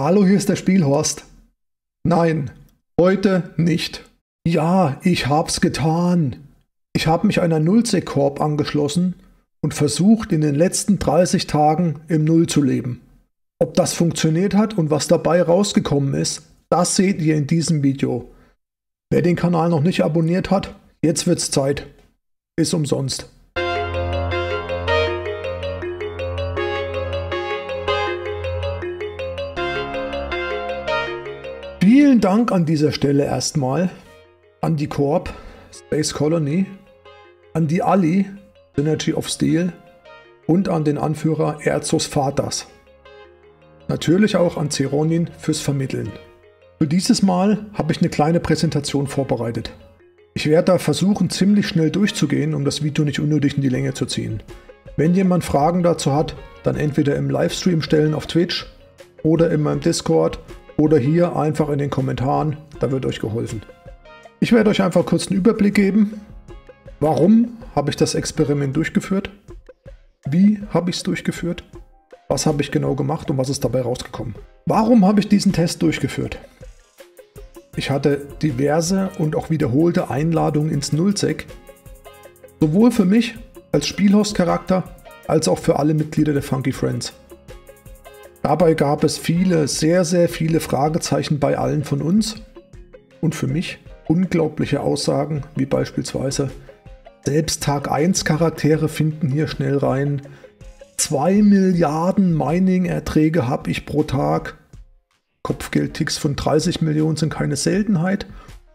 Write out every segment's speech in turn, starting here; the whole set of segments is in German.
Hallo, hier ist der Spielhorst. Nein, heute nicht. Ja, ich hab's getan. Ich habe mich einer Nullsec-Korb angeschlossen und versucht, in den letzten 30 Tagen im Null zu leben. Ob das funktioniert hat und was dabei rausgekommen ist, das seht ihr in diesem Video. Wer den Kanal noch nicht abonniert hat, jetzt wird's Zeit. Ist umsonst. Vielen Dank an dieser Stelle erstmal an die Corp, Space Colony, an die Ali, Synergy of Steel und an den Anführer Erzos Vaters. Natürlich auch an Zeronin fürs Vermitteln. Für dieses Mal habe ich eine kleine Präsentation vorbereitet. Ich werde da versuchen, ziemlich schnell durchzugehen, um das Video nicht unnötig in die Länge zu ziehen. Wenn jemand Fragen dazu hat, dann entweder im Livestream stellen auf Twitch oder in meinem Discord oder hier einfach in den Kommentaren, da wird euch geholfen. Ich werde euch einfach kurz einen Überblick geben. Warum habe ich das Experiment durchgeführt? Wie habe ich es durchgeführt? Was habe ich genau gemacht und was ist dabei rausgekommen? Warum habe ich diesen Test durchgeführt? Ich hatte diverse und auch wiederholte Einladungen ins Nullsec, sowohl für mich als Spielhost-Charakter als auch für alle Mitglieder der Funky Friends. Dabei gab es viele, sehr, sehr viele Fragezeichen bei allen von uns und für mich unglaubliche Aussagen, wie beispielsweise selbst Tag 1 Charaktere finden hier schnell rein. 2 Milliarden Mining-Erträge habe ich pro Tag. Kopfgeldticks von 30 Millionen sind keine Seltenheit.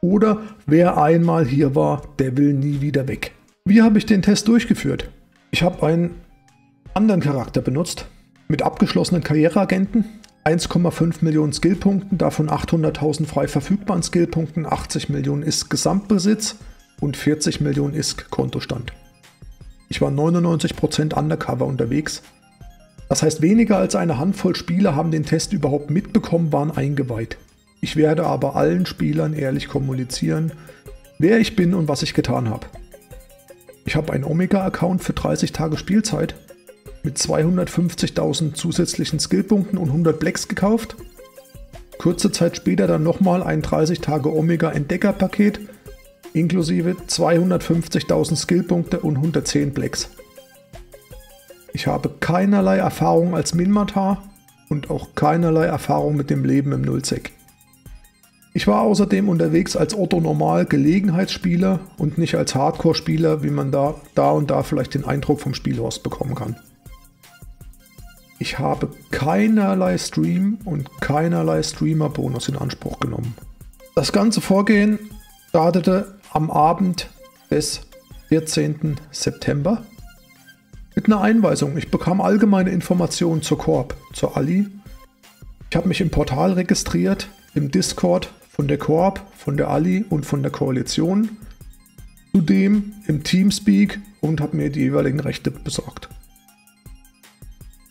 Oder wer einmal hier war, der will nie wieder weg. Wie habe ich den Test durchgeführt? Ich habe einen anderen Charakter benutzt, mit abgeschlossenen Karriereagenten, 1,5 Millionen Skillpunkten, davon 800.000 frei verfügbaren Skillpunkten, 80 Millionen ist Gesamtbesitz und 40 Millionen ist Kontostand. Ich war 99% undercover unterwegs. Das heißt, weniger als eine Handvoll Spieler haben den Test überhaupt mitbekommen, waren eingeweiht. Ich werde aber allen Spielern ehrlich kommunizieren, wer ich bin und was ich getan habe. Ich habe einen Omega-Account für 30 Tage Spielzeit mit 250.000 zusätzlichen Skillpunkten und 100 Blacks gekauft. Kurze Zeit später dann nochmal ein 30 Tage Omega Entdecker Paket inklusive 250.000 Skillpunkte und 110 Blacks. Ich habe keinerlei Erfahrung als Minmatar und auch keinerlei Erfahrung mit dem Leben im Nullsec. Ich war außerdem unterwegs als Otto Normal Gelegenheitsspieler und nicht als Hardcore-Spieler, wie man da, da und da vielleicht den Eindruck vom Spielhorst bekommen kann. Ich habe keinerlei Stream und keinerlei Streamer-Bonus in Anspruch genommen. Das ganze Vorgehen startete am Abend des 14. September mit einer Einweisung. Ich bekam allgemeine Informationen zur Korb, zur Ali. Ich habe mich im Portal registriert, im Discord von der Korb, von der Ali und von der Koalition. Zudem im Teamspeak und habe mir die jeweiligen Rechte besorgt.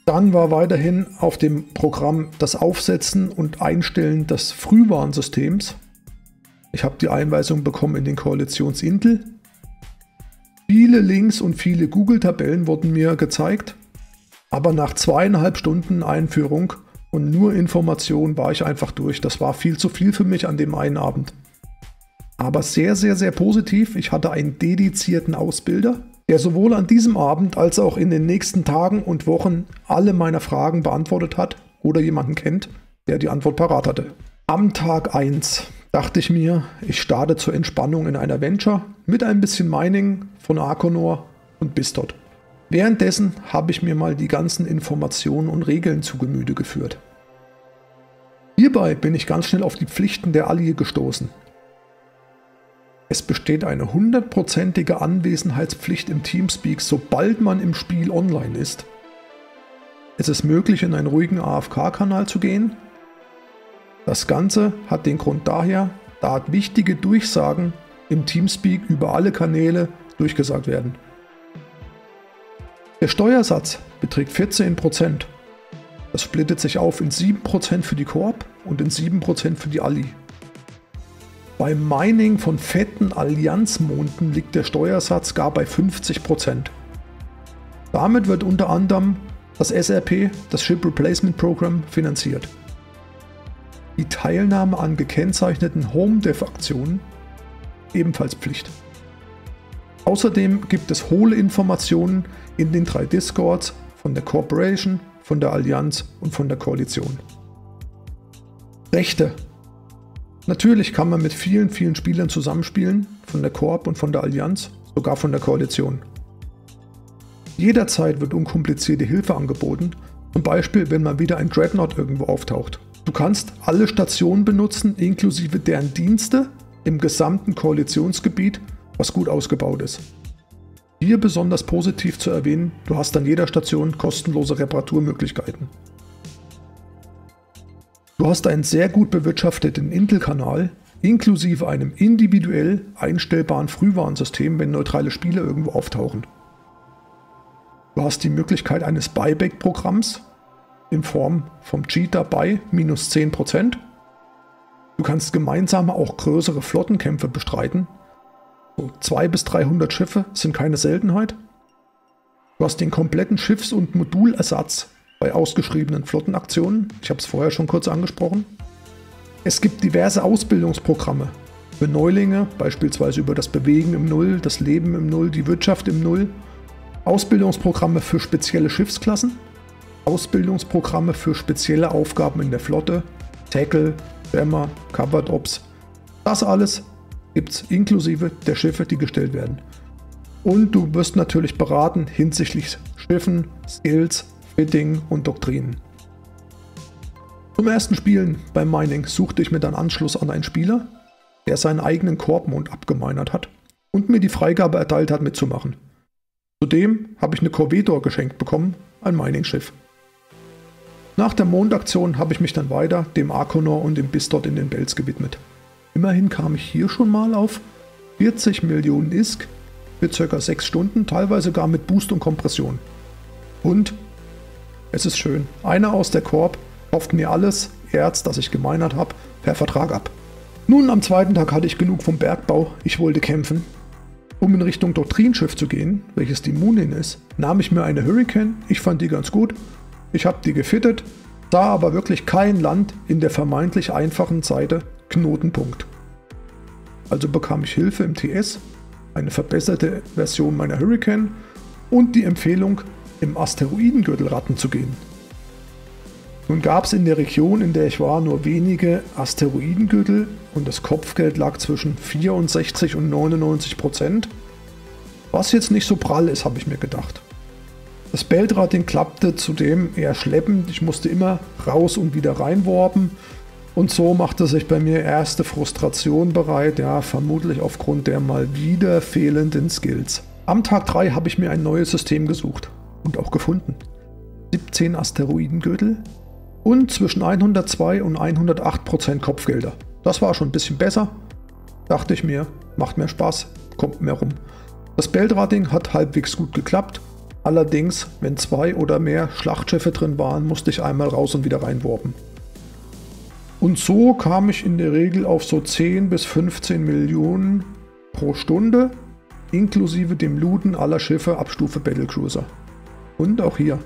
Dann war weiterhin auf dem Programm das Aufsetzen und Einstellen des Frühwarnsystems. Ich habe die Einweisung bekommen in den Koalitions-Intel. Viele Links und viele Google-Tabellen wurden mir gezeigt, aber nach zweieinhalb Stunden Einführung und nur Information war ich einfach durch. Das war viel zu viel für mich an dem einen Abend. Aber sehr, sehr, sehr positiv. Ich hatte einen dedizierten Ausbilder, der sowohl an diesem Abend als auch in den nächsten Tagen und Wochen alle meine Fragen beantwortet hat oder jemanden kennt, der die Antwort parat hatte. Am Tag 1 dachte ich mir, ich starte zur Entspannung in einer Venture mit ein bisschen Mining von Arconor und Bistot. Währenddessen habe ich mir mal die ganzen Informationen und Regeln zu Gemüte geführt. Hierbei bin ich ganz schnell auf die Pflichten der Allier gestoßen. Es besteht eine hundertprozentige Anwesenheitspflicht im Teamspeak, sobald man im Spiel online ist. Es ist möglich, in einen ruhigen AFK-Kanal zu gehen. Das Ganze hat den Grund daher, da wichtige Durchsagen im Teamspeak über alle Kanäle durchgesagt werden. Der Steuersatz beträgt 14%. Das splittet sich auf in 7% für die Koop und in 7% für die Ali. Beim Mining von fetten Allianzmonden liegt der Steuersatz gar bei 50%. Damit wird unter anderem das SRP, das Ship Replacement Program, finanziert. die Teilnahme an gekennzeichneten Home-Dev-Aktionen ebenfalls Pflicht. Außerdem gibt es hohle Informationen in den drei Discords von der Corporation, von der Allianz und von der Koalition. Rechte. Natürlich kann man mit vielen, vielen Spielern zusammenspielen, von der Corp und von der Allianz, sogar von der Koalition. Jederzeit wird unkomplizierte Hilfe angeboten, zum Beispiel wenn mal wieder ein Dreadnought irgendwo auftaucht. Du kannst alle Stationen benutzen, inklusive deren Dienste im gesamten Koalitionsgebiet, was gut ausgebaut ist. Hier besonders positiv zu erwähnen, du hast an jeder Station kostenlose Reparaturmöglichkeiten. Du hast einen sehr gut bewirtschafteten Intel-Kanal, inklusive einem individuell einstellbaren Frühwarnsystem, wenn neutrale Spiele irgendwo auftauchen. Du hast die Möglichkeit eines Buyback-Programms in Form vom Cheater bei minus 10%. Du kannst gemeinsam auch größere Flottenkämpfe bestreiten, so 200 bis 300 Schiffe sind keine Seltenheit. Du hast den kompletten Schiffs- und Modulersatz bei ausgeschriebenen Flottenaktionen. Ich habe es vorher schon kurz angesprochen. Es gibt diverse Ausbildungsprogramme für Neulinge, beispielsweise über das Bewegen im Null, das Leben im Null, die Wirtschaft im Null. Ausbildungsprogramme für spezielle Schiffsklassen. Ausbildungsprogramme für spezielle Aufgaben in der Flotte. Tackle, Jammer, Covered Ops. Das alles gibt es inklusive der Schiffe, die gestellt werden. Und du wirst natürlich beraten hinsichtlich Schiffen, Skills, Fitting und Doktrinen. Zum ersten Spielen beim Mining suchte ich mir dann Anschluss an einen Spieler, der seinen eigenen Korbmond abgemeinert hat und mir die Freigabe erteilt hat mitzumachen. Zudem habe ich eine Corvedor geschenkt bekommen, ein Mining-Schiff. Nach der Mondaktion habe ich mich dann weiter dem Arkonor und dem Bistot in den Bells gewidmet. Immerhin kam ich hier schon mal auf 40 Millionen ISK für ca. 6 Stunden, teilweise gar mit Boost und Kompression. Und es ist schön, einer aus der Korb kauft mir alles Erz, das ich gemeinert habe, per Vertrag ab. Nun am zweiten Tag hatte ich genug vom Bergbau, ich wollte kämpfen. Um in Richtung Doktrinschiff zu gehen, welches die Moonin ist, nahm ich mir eine Hurricane, ich fand die ganz gut. Ich habe die gefittet, sah aber wirklich kein Land in der vermeintlich einfachen Seite Knotenpunkt. Also bekam ich Hilfe im TS, eine verbesserte Version meiner Hurricane und die Empfehlung, im Asteroidengürtel Ratten zu gehen. Nun gab es in der Region, in der ich war, nur wenige Asteroidengürtel und das Kopfgeld lag zwischen 64 und 99 Prozent. Was jetzt nicht so prall ist, habe ich mir gedacht. Das Beltrading klappte zudem eher schleppend. Ich musste immer raus und wieder reinworben und so machte sich bei mir erste Frustration bereit, ja, vermutlich aufgrund der mal wieder fehlenden Skills. Am Tag 3 habe ich mir ein neues System gesucht und auch gefunden. 17 Asteroidengürtel und zwischen 102 und 108 Prozent Kopfgelder. Das war schon ein bisschen besser. Dachte ich mir, macht mehr Spaß, kommt mehr rum. Das Beltrading hat halbwegs gut geklappt. Allerdings, wenn zwei oder mehr Schlachtschiffe drin waren, musste ich einmal raus und wieder reinworben. Und so kam ich in der Regel auf so 10 bis 15 Millionen pro Stunde, inklusive dem Looten aller Schiffe ab Stufe Battlecruiser. Und auch hier,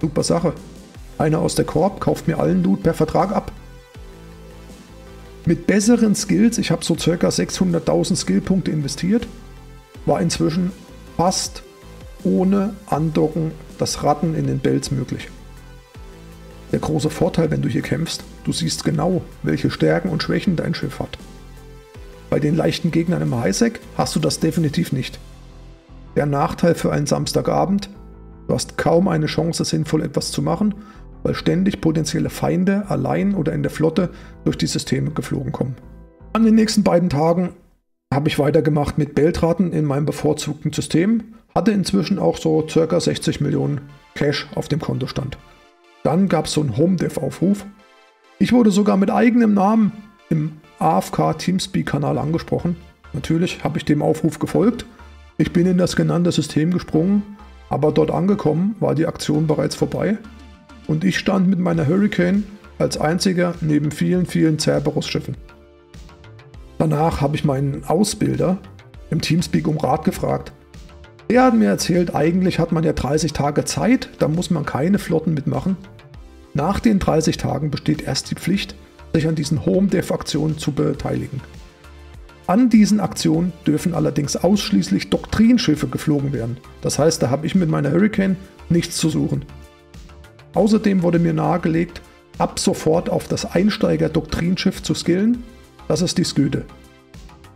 super Sache. Einer aus der Korb kauft mir allen Loot per Vertrag ab. Mit besseren Skills, ich habe so circa 600.000 Skillpunkte investiert, war inzwischen fast ohne Andocken das Ratten in den Bells möglich. Der große Vorteil, wenn du hier kämpfst, du siehst genau, welche Stärken und Schwächen dein Schiff hat. Bei den leichten Gegnern im Highsec hast du das definitiv nicht. Der Nachteil für einen Samstagabend, du hast kaum eine Chance, sinnvoll etwas zu machen, weil ständig potenzielle Feinde allein oder in der Flotte durch die Systeme geflogen kommen. An den nächsten beiden Tagen habe ich weitergemacht mit Beltraten in meinem bevorzugten System, hatte inzwischen auch so ca. 60 Millionen Cash auf dem Kontostand. Dann gab es so einen Home-Dev-Aufruf. Ich wurde sogar mit eigenem Namen im AFK Teamspeak-Kanal angesprochen. Natürlich habe ich dem Aufruf gefolgt. Ich bin in das genannte System gesprungen, aber dort angekommen war die Aktion bereits vorbei und ich stand mit meiner Hurricane als einziger neben vielen, vielen Cerberus-Schiffen. Danach habe ich meinen Ausbilder im Teamspeak um Rat gefragt. Er hat mir erzählt, eigentlich hat man ja 30 Tage Zeit, da muss man keine Flotten mitmachen nach den 30 Tagen besteht erst die Pflicht, sich an diesen Home Dev Aktionen zu beteiligen. An diesen Aktionen dürfen allerdings ausschließlich Doktrinschiffe geflogen werden. Das heißt, da habe ich mit meiner Hurricane nichts zu suchen. Außerdem wurde mir nahegelegt, ab sofort auf das Einsteiger-Doktrinschiff zu skillen. Das ist die Sköde.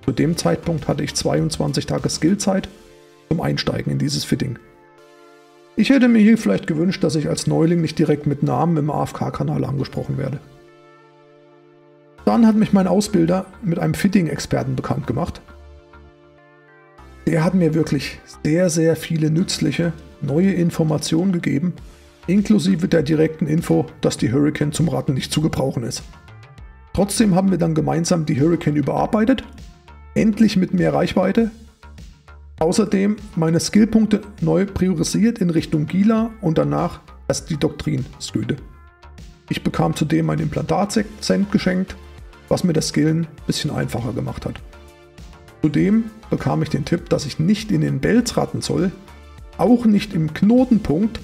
Zu dem Zeitpunkt hatte ich 22 Tage Skillzeit zum Einsteigen in dieses Fitting. Ich hätte mir hier vielleicht gewünscht, dass ich als Neuling nicht direkt mit Namen im AFK-Kanal angesprochen werde. Dann hat mich mein Ausbilder mit einem Fitting-Experten bekannt gemacht. Der hat mir wirklich sehr, sehr viele nützliche neue Informationen gegeben, inklusive der direkten Info, dass die Hurricane zum Ratten nicht zu gebrauchen ist. Trotzdem haben wir dann gemeinsam die Hurricane überarbeitet, endlich mit mehr Reichweite Außerdem meine Skillpunkte neu priorisiert in Richtung Gila und danach erst die Doktrin-Sküde. Ich bekam zudem ein Implantat-Cent geschenkt, was mir das Skillen ein bisschen einfacher gemacht hat. Zudem bekam ich den Tipp, dass ich nicht in den Belz raten soll, auch nicht im Knotenpunkt,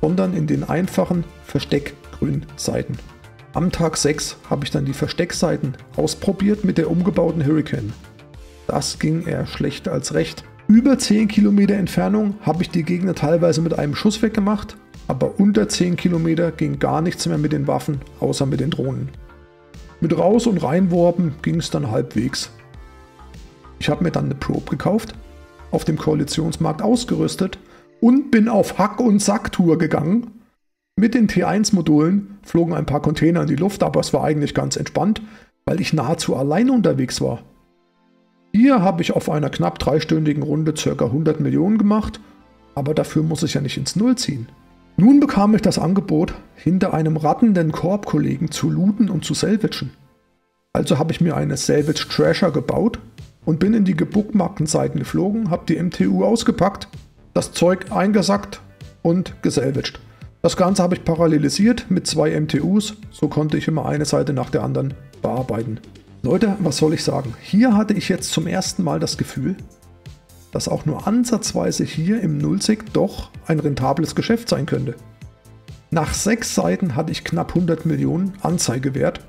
sondern in den einfachen Versteckgrünseiten. Am Tag 6 habe ich dann die Versteckseiten ausprobiert mit der umgebauten Hurricane. Das ging eher schlecht als recht. Über 10 Kilometer Entfernung habe ich die Gegner teilweise mit einem Schuss weggemacht, aber unter 10 Kilometer ging gar nichts mehr mit den Waffen, außer mit den Drohnen. Mit raus und reinworben ging es dann halbwegs. Ich habe mir dann eine Probe gekauft, auf dem Koalitionsmarkt ausgerüstet und bin auf Hack- und Sacktour gegangen. Mit den T1-Modulen flogen ein paar Container in die Luft, aber es war eigentlich ganz entspannt, weil ich nahezu allein unterwegs war. Hier habe ich auf einer knapp dreistündigen Runde ca. 100 Millionen gemacht, aber dafür muss ich ja nicht ins Null ziehen. Nun bekam ich das Angebot, hinter einem rattenden Korbkollegen zu looten und zu salvagen. Also habe ich mir eine Salvage Trasher gebaut und bin in die gebookmarkten Seiten geflogen, habe die MTU ausgepackt, das Zeug eingesackt und gesalvaged. Das Ganze habe ich parallelisiert mit zwei MTUs, so konnte ich immer eine Seite nach der anderen bearbeiten. Leute, was soll ich sagen? Hier hatte ich jetzt zum ersten Mal das Gefühl, dass auch nur ansatzweise hier im Nullsig doch ein rentables Geschäft sein könnte. Nach sechs Seiten hatte ich knapp 100 Millionen Anzeigewert,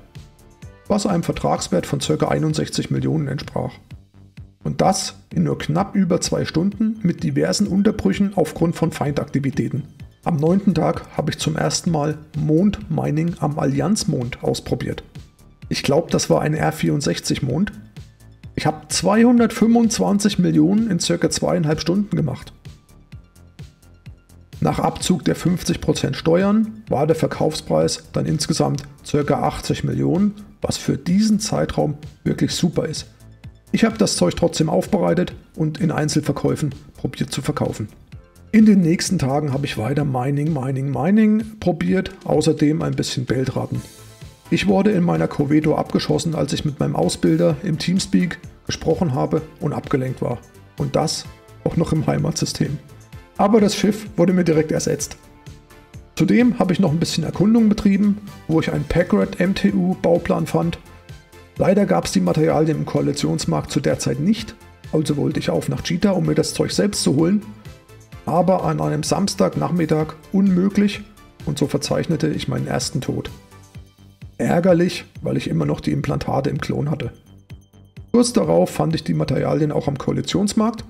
was einem Vertragswert von ca. 61 Millionen entsprach. Und das in nur knapp über zwei Stunden mit diversen Unterbrüchen aufgrund von Feindaktivitäten. Am neunten Tag habe ich zum ersten Mal Mondmining am Allianzmond ausprobiert. Ich glaube, das war ein R64-Mond. Ich habe 225 Millionen in circa zweieinhalb Stunden gemacht. Nach Abzug der 50% Steuern war der Verkaufspreis dann insgesamt ca. 80 Millionen, was für diesen Zeitraum wirklich super ist. Ich habe das Zeug trotzdem aufbereitet und in Einzelverkäufen probiert zu verkaufen. In den nächsten Tagen habe ich weiter Mining, Mining, Mining probiert, außerdem ein bisschen Beldraten. Ich wurde in meiner Covedo abgeschossen, als ich mit meinem Ausbilder im Teamspeak gesprochen habe und abgelenkt war. Und das auch noch im Heimatsystem. Aber das Schiff wurde mir direkt ersetzt. Zudem habe ich noch ein bisschen Erkundung betrieben, wo ich einen Packard MTU Bauplan fand. Leider gab es die Materialien im Koalitionsmarkt zu der Zeit nicht, also wollte ich auf nach Cheetah, um mir das Zeug selbst zu holen. Aber an einem Samstagnachmittag unmöglich und so verzeichnete ich meinen ersten Tod. Ärgerlich, weil ich immer noch die Implantate im Klon hatte. Kurz darauf fand ich die Materialien auch am Koalitionsmarkt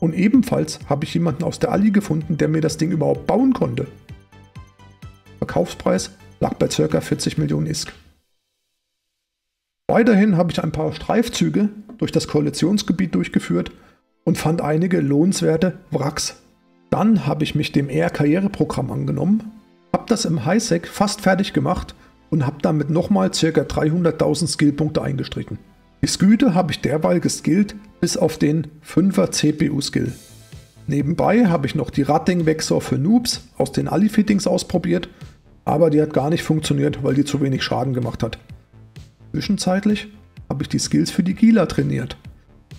und ebenfalls habe ich jemanden aus der Alli gefunden, der mir das Ding überhaupt bauen konnte. Verkaufspreis lag bei ca. 40 Millionen ISK. Weiterhin habe ich ein paar Streifzüge durch das Koalitionsgebiet durchgeführt und fand einige lohnenswerte Wracks. Dann habe ich mich dem R-Karriereprogramm angenommen, habe das im Highsec fast fertig gemacht und habe damit nochmal ca. 300.000 Skillpunkte eingestrichen. Die Sküte habe ich derweil geskillt bis auf den 5er CPU-Skill. Nebenbei habe ich noch die Ratting-Vexor für Noobs aus den Ali-Fittings ausprobiert, aber die hat gar nicht funktioniert, weil die zu wenig Schaden gemacht hat. Zwischenzeitlich habe ich die Skills für die Gila trainiert.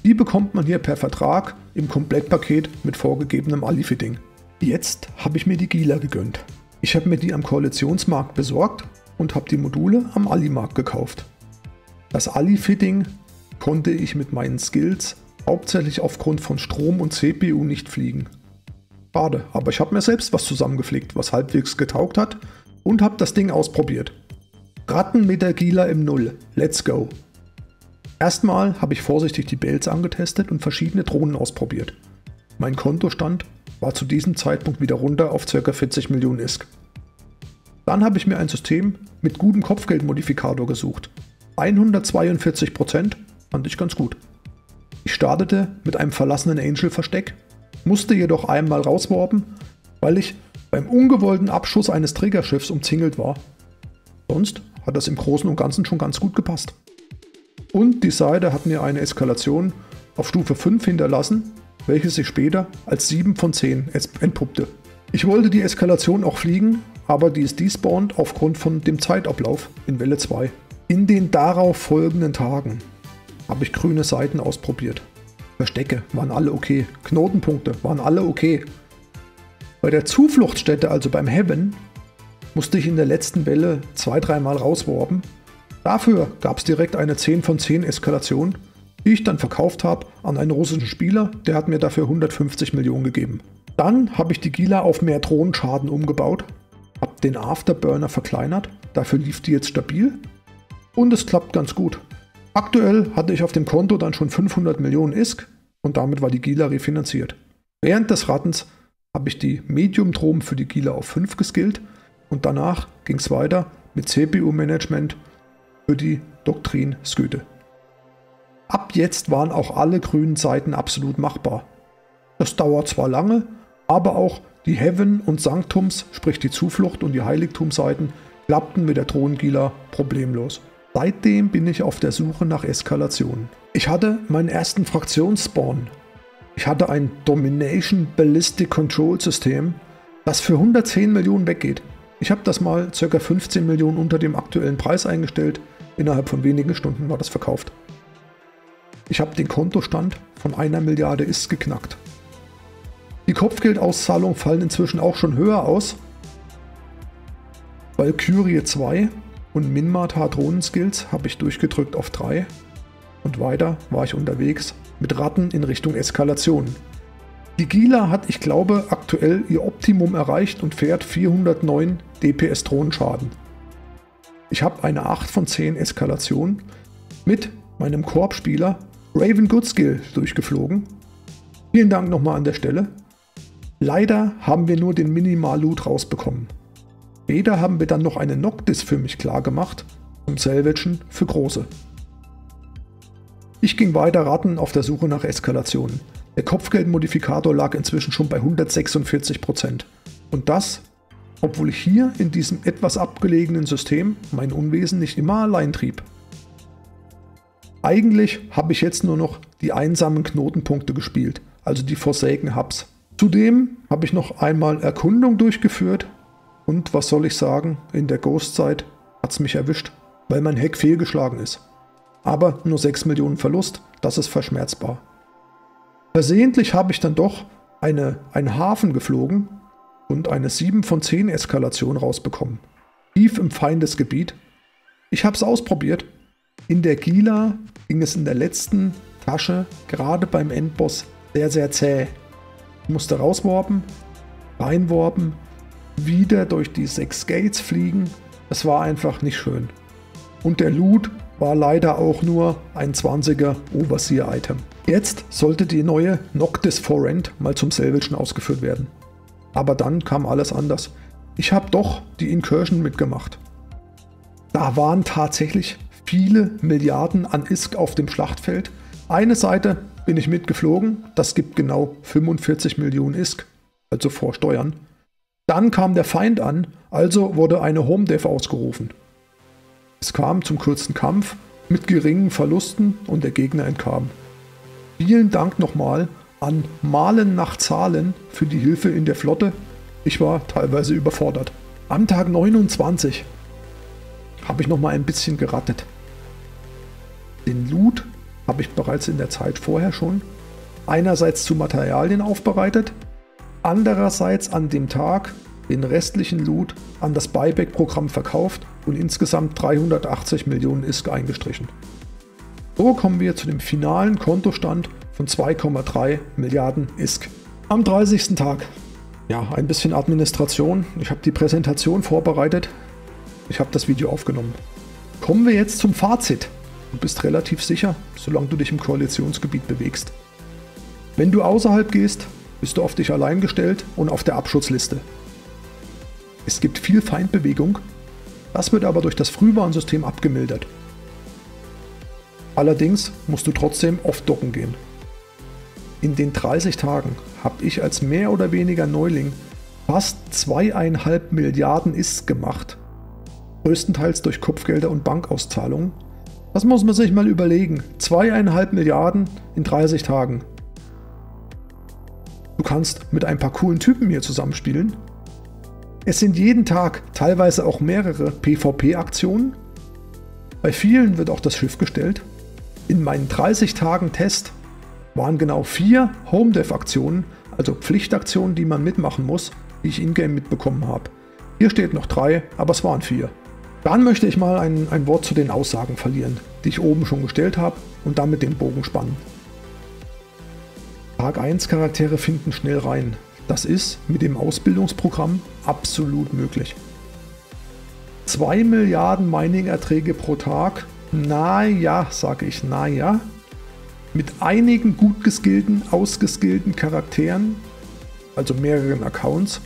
Die bekommt man hier per Vertrag im Komplettpaket mit vorgegebenem Ali-Fitting. Jetzt habe ich mir die Gila gegönnt. Ich habe mir die am Koalitionsmarkt besorgt und habe die Module am Ali-Markt gekauft. Das Ali-Fitting konnte ich mit meinen Skills hauptsächlich aufgrund von Strom und CPU nicht fliegen. Schade, aber ich habe mir selbst was zusammengeflickt, was halbwegs getaugt hat und habe das Ding ausprobiert. Ratten mit der Gila im Null. Let's go. Erstmal habe ich vorsichtig die Bells angetestet und verschiedene Drohnen ausprobiert. Mein Kontostand war zu diesem Zeitpunkt wieder runter auf ca. 40 Millionen ISK. Dann habe ich mir ein System mit gutem Kopfgeldmodifikator gesucht. 142% fand ich ganz gut. Ich startete mit einem verlassenen Angel-Versteck, musste jedoch einmal rauswarpen, weil ich beim ungewollten Abschuss eines Trägerschiffs umzingelt war. Sonst hat das im Großen und Ganzen schon ganz gut gepasst. Und die Seite hat mir eine Eskalation auf Stufe 5 hinterlassen, welche sich später als 7 von 10 entpuppte. Ich wollte die Eskalation auch fliegen, aber die ist despawned aufgrund von dem Zeitablauf in Welle 2. In den darauf folgenden Tagen habe ich grüne Seiten ausprobiert. Verstecke waren alle okay, Knotenpunkte waren alle okay. Bei der Zufluchtsstätte, also beim Heaven, musste ich in der letzten Welle zwei, dreimal rauswarpen. Dafür gab es direkt eine 10 von 10 Eskalation, die ich dann verkauft habe an einen russischen Spieler, der hat mir dafür 150 Millionen gegeben. Dann habe ich die Gila auf mehr Drohnenschaden umgebaut, habe den Afterburner verkleinert, dafür lief die jetzt stabil und es klappt ganz gut. Aktuell hatte ich auf dem Konto dann schon 500 Millionen ISK und damit war die Gila refinanziert. Während des Rattens habe ich die Medium-Drohnen für die Gila auf 5 geskillt und danach ging es weiter mit CPU-Management für die Doktrin Sköte. Ab jetzt waren auch alle grünen Seiten absolut machbar. Das dauert zwar lange, aber auch die Heaven und Sanktums, sprich die Zuflucht und die Heiligtumseiten, klappten mit der Throngila problemlos. Seitdem bin ich auf der Suche nach Eskalationen. Ich hatte meinen ersten Fraktionsspawn. Ich hatte ein Domination Ballistic Control System, das für 110 Millionen weggeht. Ich habe das mal ca. 15 Millionen unter dem aktuellen Preis eingestellt. Innerhalb von wenigen Stunden war das verkauft. Ich habe den Kontostand von einer Milliarde ist geknackt. Kopfgeldauszahlungen fallen inzwischen auch schon höher aus. Valkyrie 2 und Minmata Drohnenskills habe ich durchgedrückt auf 3 und weiter war ich unterwegs mit Ratten in Richtung Eskalation. Die Gila hat, ich glaube, aktuell ihr Optimum erreicht und fährt 409 DPS Drohnenschaden. Ich habe eine 8 von 10 Eskalation mit meinem Korbspieler Raven Goodskill durchgeflogen. Vielen Dank nochmal an der Stelle. Leider haben wir nur den Minimal-Loot rausbekommen. Später haben wir dann noch eine Noctis für mich klar gemacht und Salvagen für große. Ich ging weiter raten auf der Suche nach Eskalationen. Der Kopfgeldmodifikator lag inzwischen schon bei 146%. Und das, obwohl ich hier in diesem etwas abgelegenen System mein Unwesen nicht immer allein trieb. Eigentlich habe ich jetzt nur noch die einsamen Knotenpunkte gespielt, also die Forsaken Hubs. Zudem habe ich noch einmal Erkundung durchgeführt und was soll ich sagen, in der Ghost-Zeit hat es mich erwischt, weil mein Heck fehlgeschlagen ist. Aber nur 6 Millionen Verlust, das ist verschmerzbar. Versehentlich habe ich dann doch eine, einen Hafen geflogen und eine 7 von 10 Eskalation rausbekommen. Tief im Feindesgebiet. Ich habe es ausprobiert. In der Gila ging es in der letzten Tasche, gerade beim Endboss, sehr, sehr zäh. Musste rauswarpen, reinwarpen, wieder durch die sechs Gates fliegen. Es war einfach nicht schön. Und der Loot war leider auch nur ein 20er Overseer-Item. Jetzt sollte die neue Noctis Forent mal zum Salvagen ausgeführt werden. Aber dann kam alles anders. Ich habe doch die Incursion mitgemacht. Da waren tatsächlich viele Milliarden an ISK auf dem Schlachtfeld. Eine Seite bin ich mitgeflogen, das gibt genau 45 Millionen ISK, also vor Steuern. Dann kam der Feind an, also wurde eine Home Dev ausgerufen. Es kam zum kurzen Kampf mit geringen Verlusten und der Gegner entkam. Vielen Dank nochmal an Malen nach Zahlen für die Hilfe in der Flotte. Ich war teilweise überfordert. Am Tag 29 habe ich nochmal ein bisschen gerattet. Den Loot habe ich bereits in der Zeit vorher schon einerseits zu Materialien aufbereitet, andererseits an dem Tag den restlichen Loot an das Buyback-Programm verkauft und insgesamt 380 Millionen ISK eingestrichen. So kommen wir zu dem finalen Kontostand von 2,3 Milliarden ISK. Am 30. Tag. Ja, ein bisschen Administration. Ich habe die Präsentation vorbereitet. Ich habe das Video aufgenommen. Kommen wir jetzt zum Fazit. Du bist relativ sicher, solange du dich im Koalitionsgebiet bewegst. Wenn du außerhalb gehst, bist du auf dich allein gestellt und auf der Abschutzliste. Es gibt viel Feindbewegung, das wird aber durch das Frühwarnsystem abgemildert. Allerdings musst du trotzdem oft docken gehen. In den 30 Tagen habe ich als mehr oder weniger Neuling fast zweieinhalb Milliarden Ists gemacht. Größtenteils durch Kopfgelder und Bankauszahlungen. Das muss man sich mal überlegen. Zweieinhalb Milliarden in 30 Tagen. Du kannst mit ein paar coolen Typen hier zusammenspielen. Es sind jeden Tag teilweise auch mehrere PvP-Aktionen. Bei vielen wird auch das Schiff gestellt. In meinen 30 Tagen Test waren genau vier Home Dev Aktionen, also Pflichtaktionen, die man mitmachen muss, die ich in-game mitbekommen habe. Hier steht noch drei, aber es waren vier. Dann möchte ich mal ein, ein Wort zu den Aussagen verlieren, die ich oben schon gestellt habe und damit den Bogen spannen. Tag 1 Charaktere finden schnell rein. Das ist mit dem Ausbildungsprogramm absolut möglich. 2 Milliarden Mining-Erträge pro Tag? Naja, sage ich, naja. Mit einigen gut geskillten, ausgeskillten Charakteren, also mehreren Accounts,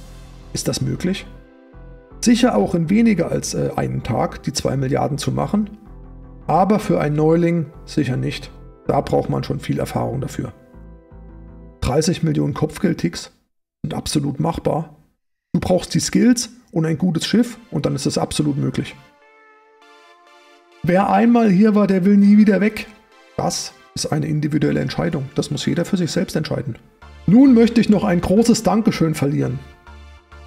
ist das möglich. Sicher auch in weniger als äh, einen Tag die 2 Milliarden zu machen, aber für einen Neuling sicher nicht. Da braucht man schon viel Erfahrung dafür. 30 Millionen Kopfgeldticks sind absolut machbar. Du brauchst die Skills und ein gutes Schiff und dann ist es absolut möglich. Wer einmal hier war, der will nie wieder weg. Das ist eine individuelle Entscheidung. Das muss jeder für sich selbst entscheiden. Nun möchte ich noch ein großes Dankeschön verlieren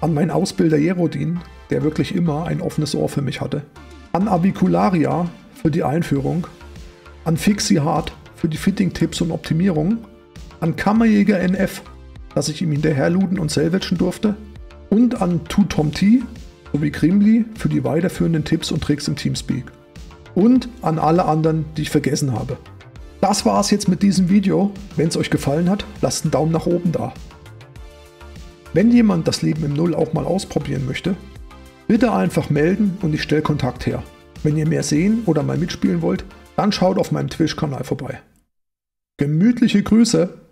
an meinen Ausbilder Jerodin, der wirklich immer ein offenes Ohr für mich hatte, an Avicularia für die Einführung, an Fixie Hart für die Fitting-Tipps und Optimierung, an Kammerjäger NF, dass ich ihm hinterherluden und salvagen durfte, und an Tutom T sowie Grimly für die weiterführenden Tipps und Tricks im Teamspeak. Und an alle anderen, die ich vergessen habe. Das war es jetzt mit diesem Video. Wenn es euch gefallen hat, lasst einen Daumen nach oben da. Wenn jemand das Leben im Null auch mal ausprobieren möchte, bitte einfach melden und ich stelle Kontakt her. Wenn ihr mehr sehen oder mal mitspielen wollt, dann schaut auf meinem Twitch-Kanal vorbei. Gemütliche Grüße